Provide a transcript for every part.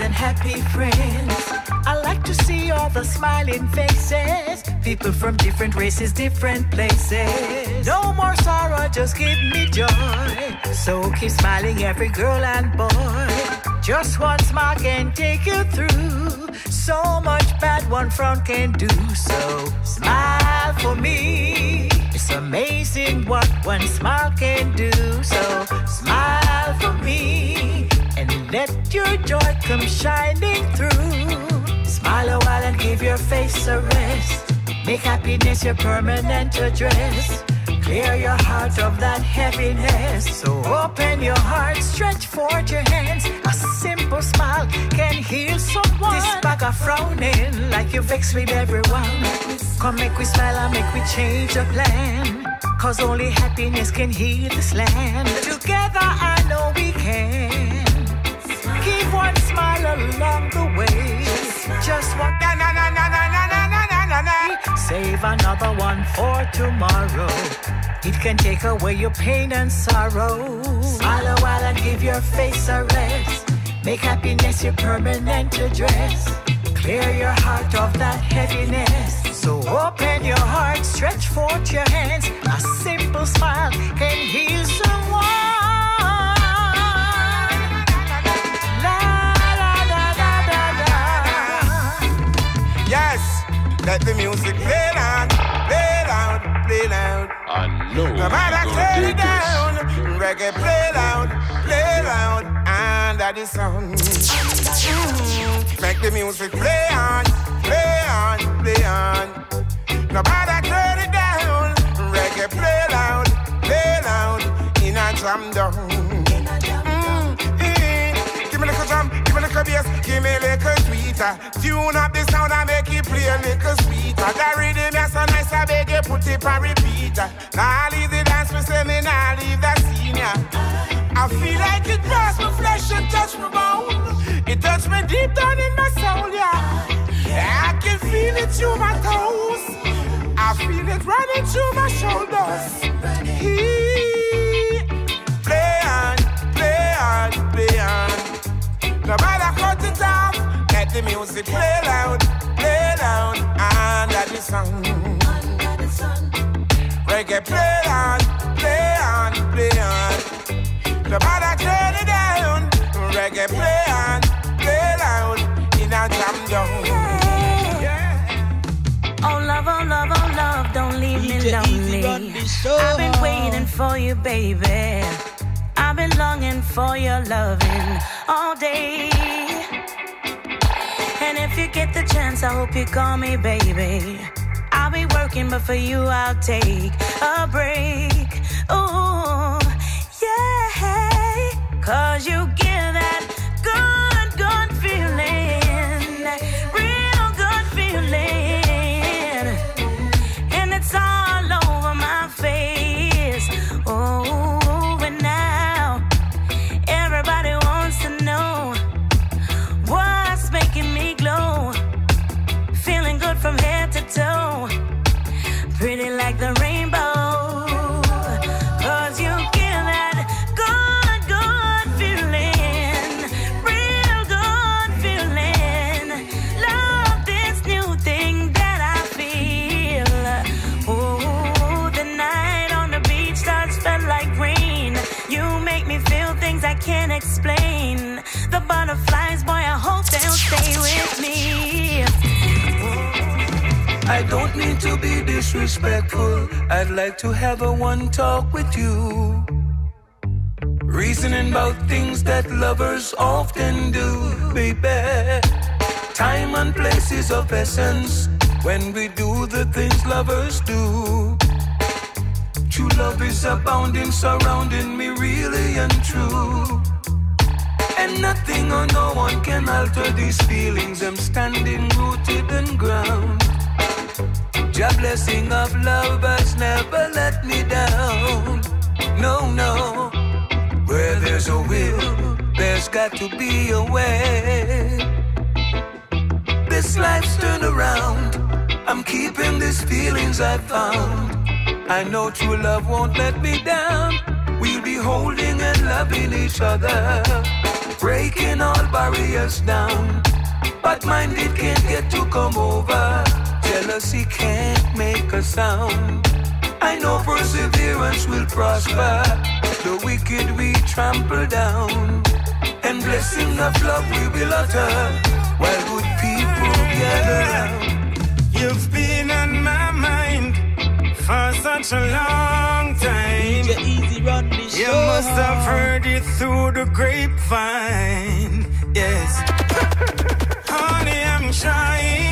and happy friends. I like to see all the smiling faces. People from different races, different places. No more sorrow, just give me joy. So keep smiling, every girl and boy. Just one smile can take you through. So much bad one front can do. So smile for me. It's amazing what one smile can do. So smile let your joy come shining through. Smile a while and give your face a rest. Make happiness your permanent address. Clear your heart of that heaviness. So open your heart, stretch forth your hands. A simple smile can heal someone. This bag of frowning like you vex with everyone. Come make we smile and make we change the plan. Cause only happiness can heal this land. Together I Save another one for tomorrow. It can take away your pain and sorrow. Smile a while and give your face a rest. Make happiness your permanent address. Clear your heart of that heaviness. So open your heart, stretch forth your hands. A simple smile can heal someone. La la. Yes, let the music play loud, play loud, play loud. I know No matter turn it dig this. down, reggae play loud, play loud, under the sun. Make the music play on, play on, play on. No matter turn it down, reggae play loud, play loud, in a jam down. Mm, eh, Give me a little drum, give me a little bass, give me a little tweeter. Tune up rhythm is so nice, I beg you put it on repeater. Now I leave the dance, me say me now leave the scene, yeah. I feel like it burst my flesh and touch my bone. It touch me deep down in my soul, yeah. I can feel it through my toes. I feel it running through my shoulders. He- Play on, play on, play on. No matter cut it off, let the music play loud, play loud, under the sun. Reggae play on, play on, play on. No matter turn it down, reggae play on, play loud, in a jam down. Oh love, oh love, oh love, don't leave me DJ Easy run lonely. I've been waiting for you, baby. I've been longing for your loving all day. And if you get the chance, I hope you call me, baby. I'll be working, but for you, I'll take a break. Ooh, yeah. Cause you give disrespectful. I'd like to have a one talk with you. Reasoning about things that lovers often do, baby. Time and place is of essence when we do the things lovers do. True love is abounding, surrounding me really and true. And nothing or no one can alter these feelings. I'm standing rooted and ground. Your blessing of love has never let me down. No, no. Where there's a will, there's got to be a way. This life's turned around. I'm keeping these feelings I found. I know true love won't let me down. We'll be holding and loving each other, breaking all barriers down. But minded can't get to come over. Jealousy can't make a sound. I know perseverance will prosper. The wicked we trample down. And blessing of love we will utter while good people gather round. You've been on my mind for such a long time. Easy run this You show. must have heard it through the grapevine. Yes. Honey, I'm trying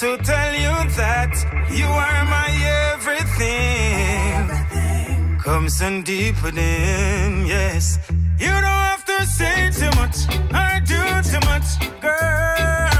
to tell you that you are my everything. Comes deeper than, yes. You don't have to say too much or do too much, girl.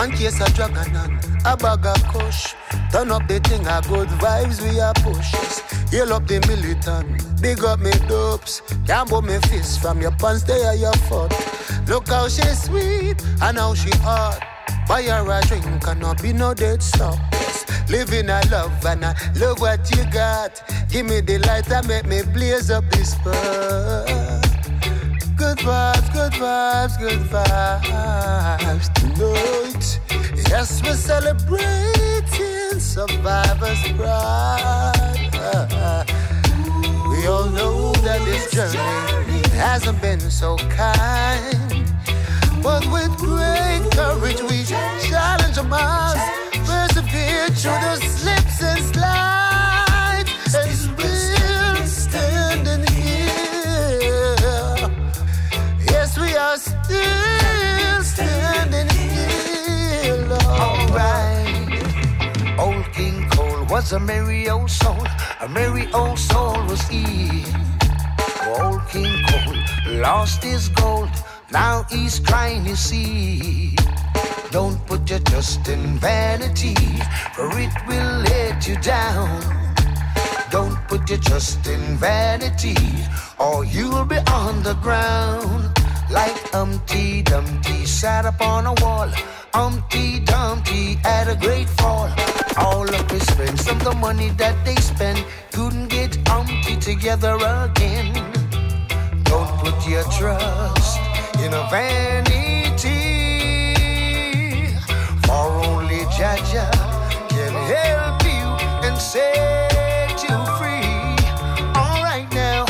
One case of dragon and a bag of kush. Turn up the thing, a good vibes we are push. Yell up the militant, big up me dopes. Put me fist from your pants, they are your foot. Look how she sweet and how she hot. Buy her a drink and not be no dead stop. Living a love and I love what you got. Give me the light and make me blaze up this spot. Good vibes, good vibes, good vibes tonight. Yes, we're celebrating survivors' pride. We all know that this journey hasn't been so kind. But with great courage, we challenge our minds, persevere through the slips a merry old soul. A merry old soul was he. Old King Cole lost his gold. Now he's crying, you see. Don't put your trust in vanity, for it will let you down. Don't put your trust in vanity, or you'll be on the ground. Like Humpty Dumpty sat upon a wall. Humpty Dumpty had a great fall. All of his friends and the money that they spent couldn't get Humpty together again. Don't put your trust in a vanity, for only Jaja can help you and set you free. All right now,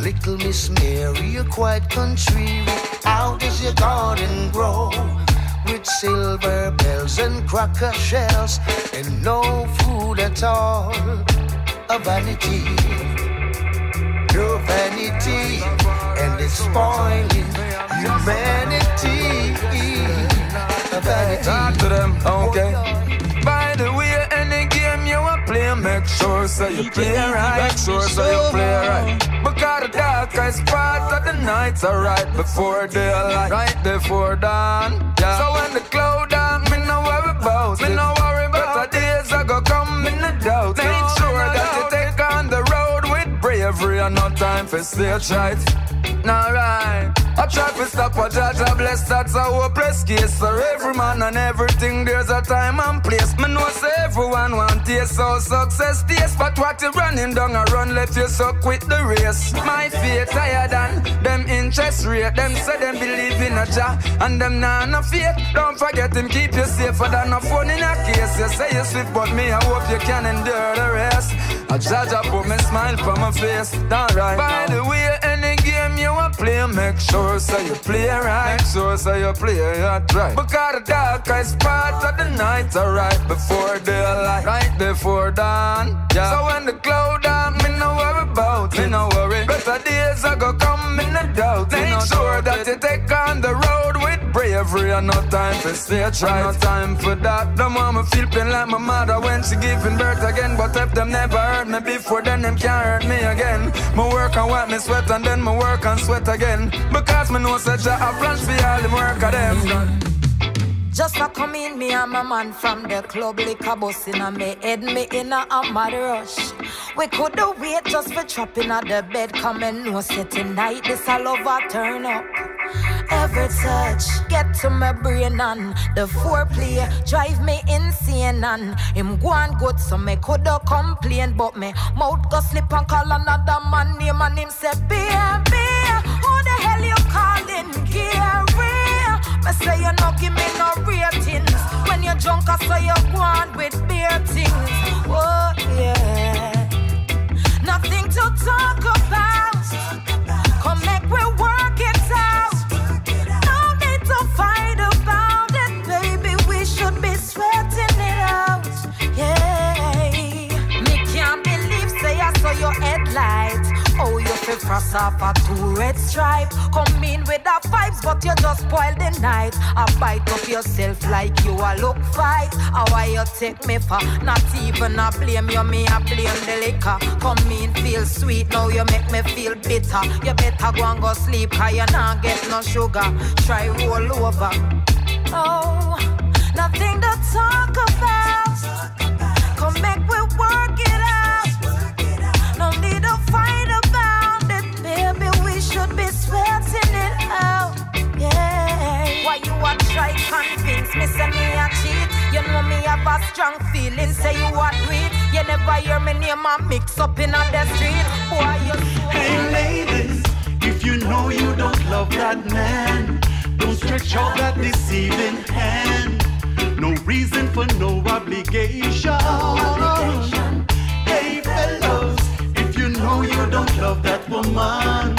little Miss Mary, you're quite contrary. How does your garden grow? With silver bells and cracker shells and no food at all. A vanity, pure vanity, and it's spoiling humanity. A vanity. Talk to them, oh, okay. By the way, any game you play, make sure so you play right. Make sure so you play right. Because darkest part of the night's alright before daylight, right before dawn. Yeah. So when the cloud down, me no worry about me it. no worry about Better days I go come in the doubt. Make sure that you take on the road with bravery and no time for stage right. Nah, right. I try to stop a judge, I bless that's a hopeless case. For every man and everything, there's a time and place. Me know say everyone want taste, so success taste. But what you running down a run, let you so with the race. My faith higher than them interest rate. Them say them believe in a Jah, and them nah no faith. Don't forget him, keep you safer than a phone in a case. You say you swift, but me, I hope you can endure the rest. I judge, I put me smile for my face. Alright. By the way, any you want play, make sure so you play right. Make sure so you play it right. Because the darkest part of the night alright before daylight, right before dawn. Yeah. So when the cloud down, me no worry about me no worry. Better days I go come in the doubt. Make sure that you take with bravery and no time for stage right. No time for that. The mama feel pain like my mother when she giving birth again. But if them never hurt me before, then them can't hurt me again. My work and wipe me sweat and then my work and sweat again. Because me know such a have plans for all them work of them. Just for come in, me and my man from the club liquor bus in a me head, me in a, a mad rush. We coulda wait just for trapping at the bed, come and no set tonight. This all over turn up. Every touch get to my brain and the foreplay drive me insane and him go on good so me coulda complain but me mouth go slip and call another man name and him say baby who the hell you calling Gary? Me say you no give me no ratings when you drunk I say you go on with beer things. Oh yeah, nothing to talk about. Come make we work off a two red stripe. Come in with the vibes, but you just spoil the night. I bite up yourself like you a look fight. How why you take me for? Not even a blame you, me a blame the liquor. Come in, feel sweet, now you make me feel bitter. You better go and go sleep, cause you not get no sugar. Try roll over. Oh, nothing to talk about. Come make we work it out. Have a strong feeling, say you a tweet. You never hear me name a mix up in the street. Boy, Hey ladies, if you know you don't love that man, don't stretch out that deceiving hand. No reason for no obligation. Hey fellows, if you know you don't love that woman,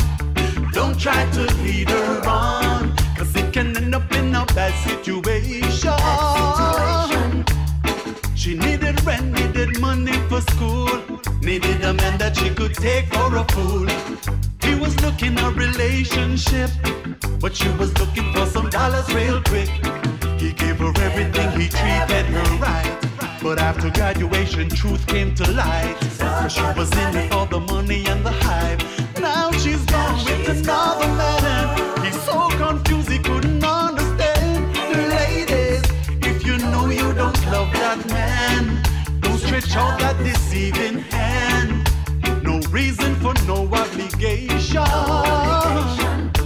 don't try to lead her on. Cause it can end up in a bad situation. That she could take for a fool. He was looking a relationship, but she was looking for some dollars real quick. He gave her everything, he treated her right. But after graduation, truth came to light. Cause she was in it for the money and the hype. Now she's gone with another man. He's so confused he couldn't understand. Ladies, if you know you don't love that man, don't stretch out that deceiving hand. No obligation.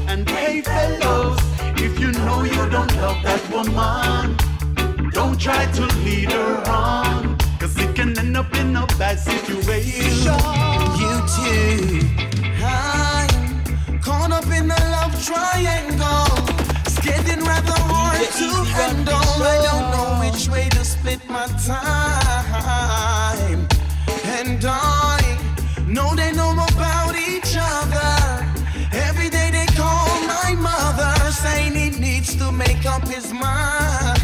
And hey, fellows, if you know you don't love that woman, don't try to lead her on. Cause it can end up in a bad situation. You too. I'm caught up in a love triangle. It's getting rather hard to handle. I don't know which way to split my time. And I up his mind.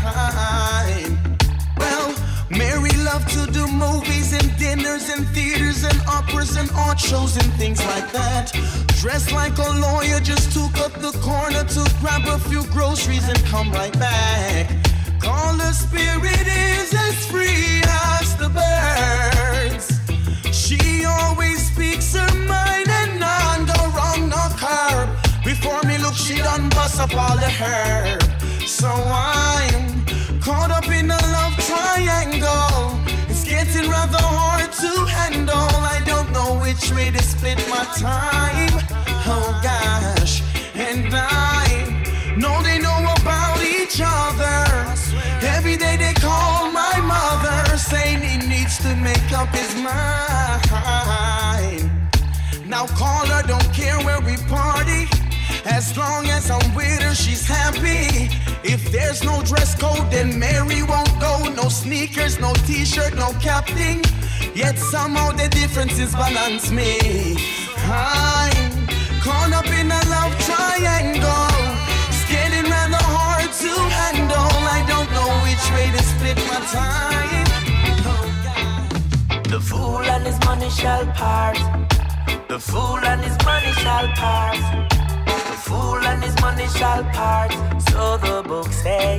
Well, Mary loved to do movies and dinners and theaters and operas and art shows and things like that. Dressed like a lawyer, just took up the corner to grab a few groceries and come right back. Call the spirit is as free as the birds. She always speaks her mind and none go wrong, no curb. Before me look, she done bust up all the herb. So I'm caught up in a love triangle. It's getting rather hard to handle. I don't know which way to split my time. Oh gosh, and I know they know about each other. Every day they call my mother, saying he needs to make up his mind. Now call her, don't care where we party. As long as I'm with her, she's happy. If there's no dress code, then Mary won't go. No sneakers, no t-shirt, no cap thing. Yet somehow the differences balance me. I'm caught up in a love triangle. It's getting rather hard to handle. I don't know which way to split my time. The fool and his money shall part. The fool and his money shall part. Fool and his money shall part. So the book say.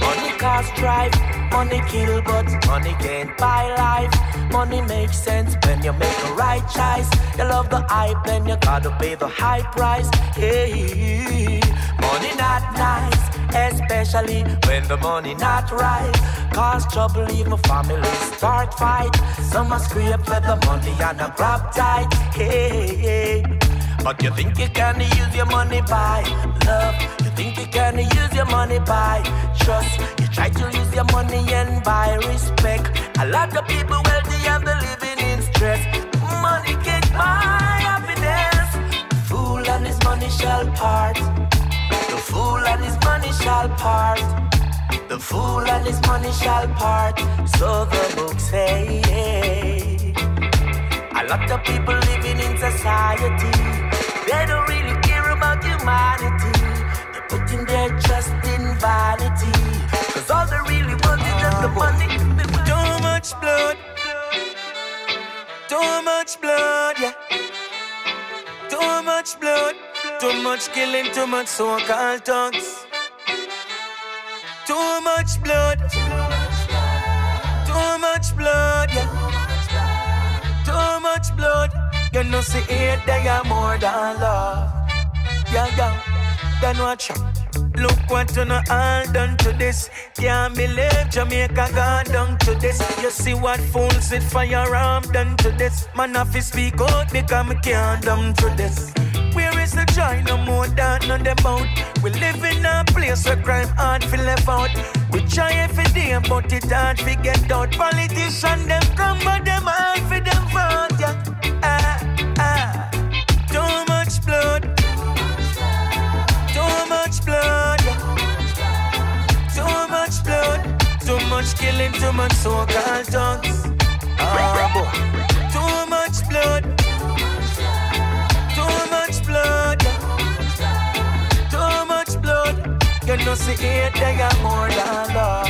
Money cause strife, money kill, but money can't buy life. Money makes sense when you make the right choice. You love the hype, then you gotta pay the high price. Hey, money not nice, especially when the money not right. Cause trouble, even family start fight. Some are scrape for the money and a grab tight. Hey, Hey, hey. But you think you can use your money by love? You think you can use your money by trust? You try to use your money and buy respect. A lot of people wealthy and they're living in stress. Money can't buy happiness. The fool and his money shall part. The fool and his money shall part. The fool and his money shall part. So the book say. Lot of people living in society. They don't really care about humanity. They're putting their trust in vanity. Cause all they really want is just the money. Too much blood. Too much blood, yeah. Too much blood. Too much killing, too much so-called thugs. Too much blood. Too much blood, yeah. Much blood. You know, see it, they are more than love. Yeah, yeah. Then watch out. Look what you know all done to this. Can't believe Jamaica gone down to this. You see what fools with firearm done to this. Man, have to speak out because me can't done to this. Where is the joy? No more than on the boat. We live in a place where crime hard to live out. We try every day, but it hard to get out. Politicians them come, but them hard for killing, too much so-called thugs. Ah, boy. Too much blood. Too much blood. Too much blood. You know, see it, they are more than love.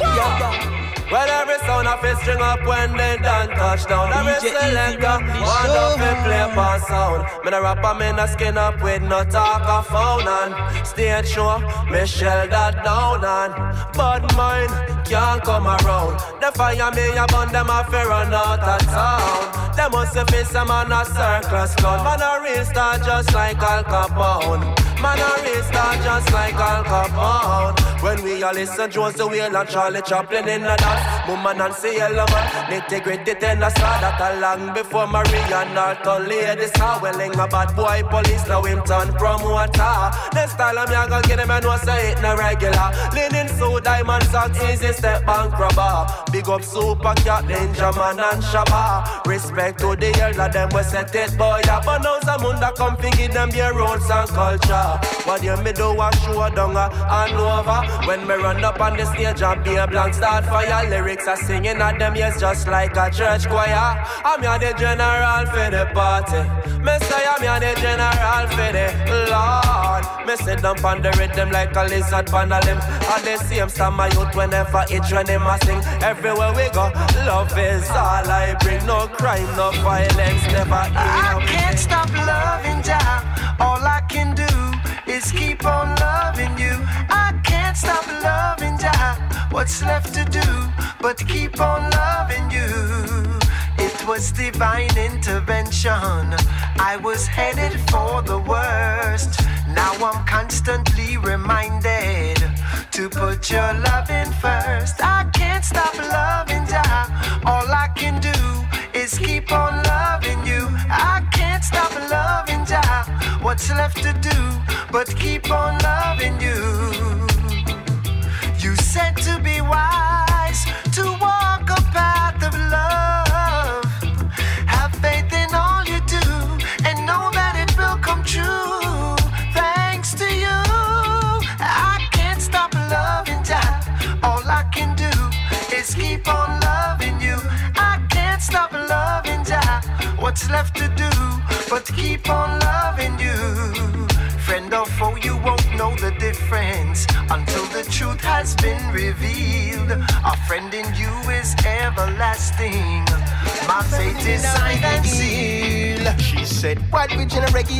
Yeah, yeah. Well, every sound of it string up when they done touch down. Every selector, one of them play for sound. Me no rapper, me no skin up with no talk of phone and stage show, me shell that down and bad mind can't come around. They fire me, I burn them off and run out of town. They must have been some on a circus clown. Man, a real star just like Al Capone. Man, a star just like Al Capone. When we all listen, Josey Wales and Charlie Chaplin in the dance. Mama Nancy Yellowman, nitty gritty Tenor Saw that a long before Maria and Alton ladies saw welling a bad boy police now him turn promoter. Next style I'm young, get him and no say it no regular. Linen suit, diamond socks, easy step bank robber. Big up super cat, danger man and shabba. Respect to the elder them we set it boy. Yeah, but now under come fi give them their roots and culture. What you me do a show down and over. When me run up on the stage and be a blank start fire. Lyrics are singing at them ears just like a church choir. I'm here the general for the party. Me say I'm here the general for the Lord. Me sit down on the rhythm like a lizard on a limb. And the same time my youth whenever it's when them a sing. Everywhere we go, love is all I bring. No crime, no violence, never I can't stop loving Jah. All I can do is keep on loving you. I can't stop loving Jah. What's left to do but keep on loving you? It was divine intervention. I was headed for the worst. Now I'm constantly reminded to put your loving first. I can't stop loving Jah. All I can do is keep on loving you. I can't stop loving Jah. What's left to do but keep on loving you? You said to be wise, What's left to do but keep on loving you? Friend or foe, you won't know the difference until the truth has been revealed. A friend in you is everlasting. My fate is signed and sealed. She said, What we generate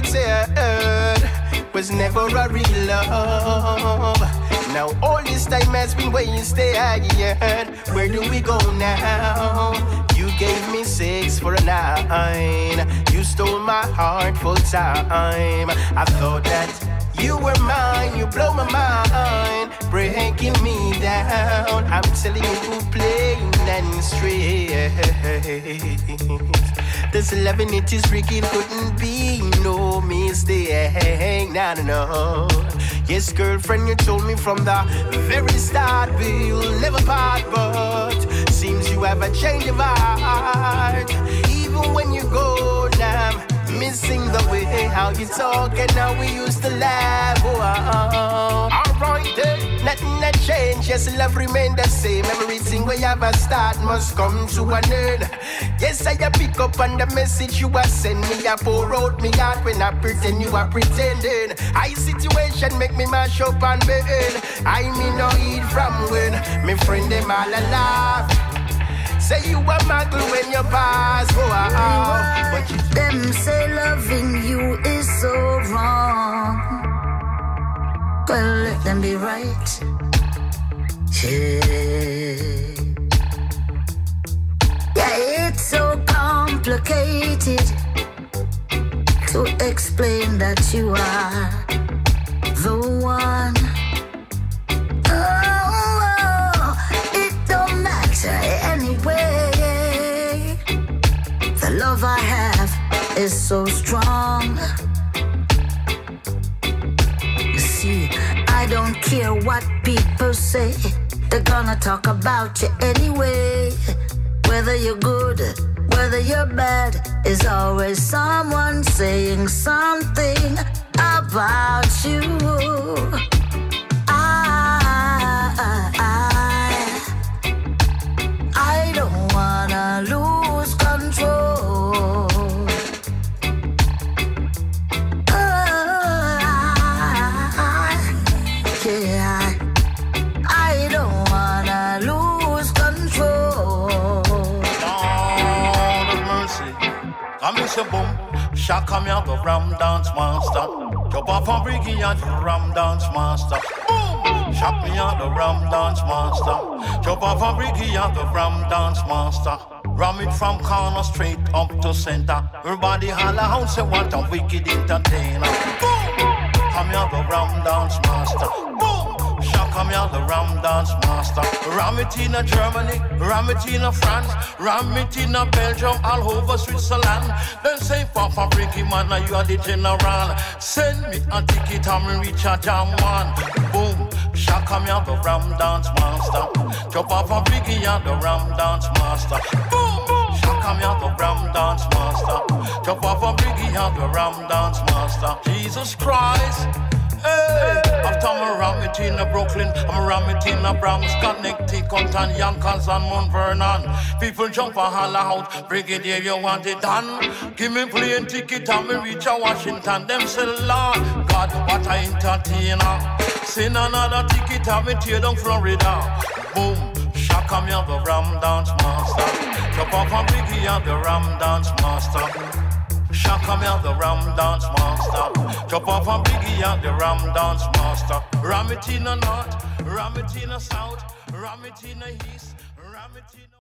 was never a real love. Now all this time has been wasted. Where do we go now? Gave me six for a nine. You stole my heart full time. I thought that you were mine. You blow my mind, breaking me down. I'm telling you plain and straight. This loving it is freaking couldn't be no mistake. No, no, no. Yes, girlfriend, you told me from the very start we'll change of heart. Even when you go now, missing the way how you talk and how we used to laugh. Oh, uh, uh, uh. Alright then, nothing that changed. Yes, love remain the same. Everything we a start must come to an end. Yes, I pick up on the message you are sending. I pour out me heart when I pretend you are pretending. I situation make me mash up and bend. I me no eat from when me friend them all alive. Say you a muggle when you pass, oh, oh. But you Them say loving you is so wrong. Well, let them be right. Yeah. Yeah, it's so complicated to explain that you are is so strong. You see, I don't care what people say. They're gonna talk about you anyway. Whether you're good, whether you're bad, is always someone saying something about you. Come say boom. Shaka me a ram dance master. Jump off a briggy and ram dance master. Boom. Shock me out the ram dance master. Jump off a briggy and the ram dance master. Ram it from corner straight up to center. Everybody holler out, say what a wicked entertainer. Boom. Come here, the ram dance master. Boom. Shaka me out the ram dance master. Ram it in Germany, ram it in France, ram it in Belgium, all over Switzerland. Then say, Papa Ricky man, you are the general. Send me a ticket me reach a jam one. Boom. Shaka me out the ram dance master. Jump off a Ricky and the ram dance master. Boom. Shaka me out the ram dance master. Jump off a Ricky and the ram dance master. Jesus Christ. Hey, after me ram it in Brooklyn, I'm ram it in Bronx, Connecticut, and Yonkers and Mount Vernon. People jump and holler out, Brigadier, you want it done? Give me plane ticket and me reach a Washington. Them say, Lord God, what a entertainer. Send another ticket and me tear down Florida. Boom, Shaka me the ram dance master. Chop off a Biggie and the ram dance master. Shaka the ram dance master. Chop off a Biggie and the ram dance master. Ram it in the north, ram it in the south, ram it in the east, ram it in